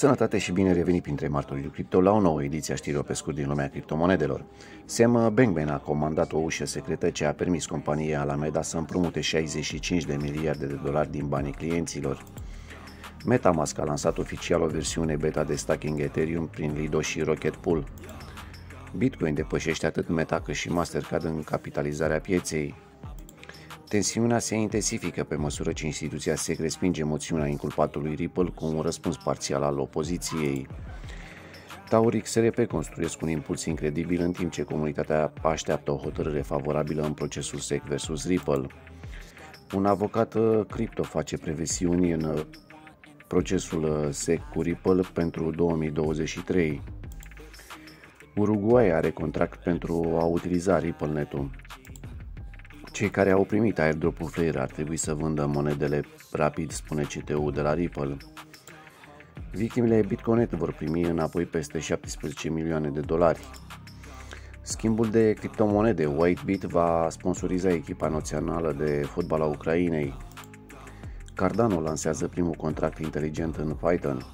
Sănătate și bine revenit printre martorii cripto la o nouă ediție a știrilor pe scurt din lumea criptomonedelor. Sam Bankman a comandat o ușă secretă ce a permis companiei Alameda să împrumute 65 de miliarde de dolari din banii clienților. Metamask a lansat oficial o versiune beta de stacking Ethereum prin Lido și Rocket Pool. Bitcoin depășește atât Meta cât și Mastercard în capitalizarea pieței. Tensiunea se intensifică pe măsură ce instituția SEC respinge moțiunea inculpatului Ripple cu un răspuns parțial al opoziției. Tauric SRP construiesc un impuls incredibil în timp ce comunitatea așteaptă o hotărâre favorabilă în procesul SEC versus Ripple. Un avocat uh, cripto face prevesiuni în uh, procesul uh, SEC cu Ripple pentru 2023. Uruguay are contract pentru a utiliza RippleNet-ul. Cei care au primit airdrop-ul Flare ar trebui să vândă monedele rapid, spune CTU de la Ripple. Victimele Bitcoinet vor primi înapoi peste 17 milioane de dolari. Schimbul de criptomonede Whitebit va sponsoriza echipa națională de fotbal a Ucrainei. Cardano lansează primul contract inteligent în Python.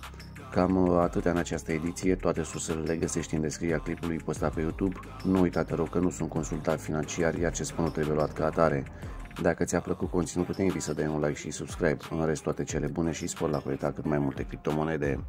Cam uh, atâtea în această ediție, toate sursele le găsești în descrierea clipului postat pe YouTube. Nu uita, te rog, că nu sunt consultat financiar, iar ce spun trebuie luat ca atare. Dacă ți-a plăcut conținutul, te invit să dai un like și subscribe. În rest, toate cele bune și spor la colecta cât mai multe criptomonede.